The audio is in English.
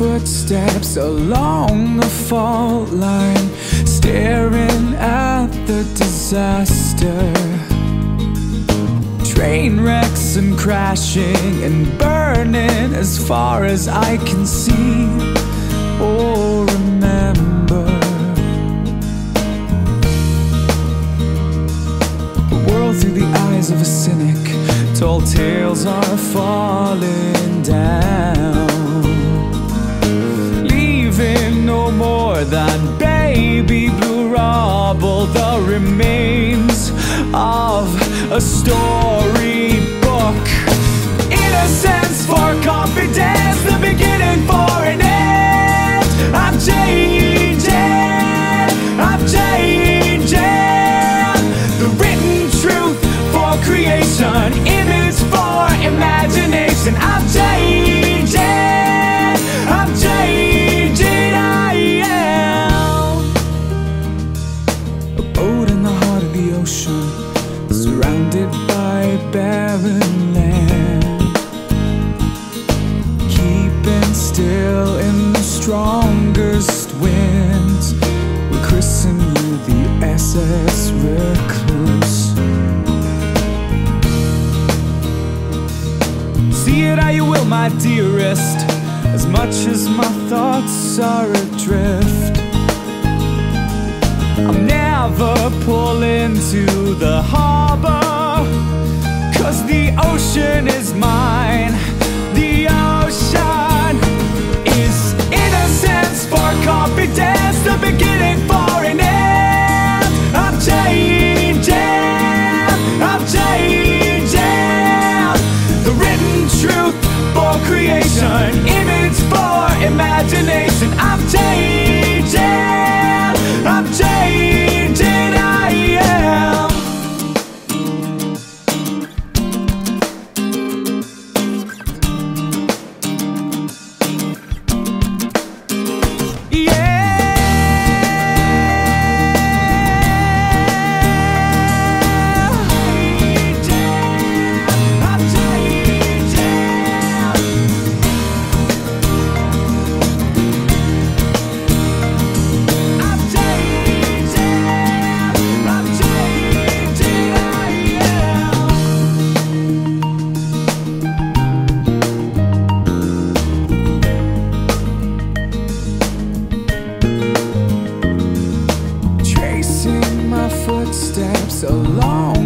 footsteps along the fault line, staring at the disaster. Train wrecks and crashing and burning as far as I can see or remember. The world through the eyes of a cynic, tall tales are falling down more than baby blue rubble, the remains of a storybook. Innocence for confidence, the beginning for an end. I'm changing, I'm changing. The written truth for creation, image for imagination. I'm changing, ocean, surrounded by barren land. Keeping still in the strongest winds. We christen you the SS Recluse. See it how you will, my dearest, as much as my thoughts are adrift. Pull into the harbor, cause the ocean is mine. so long.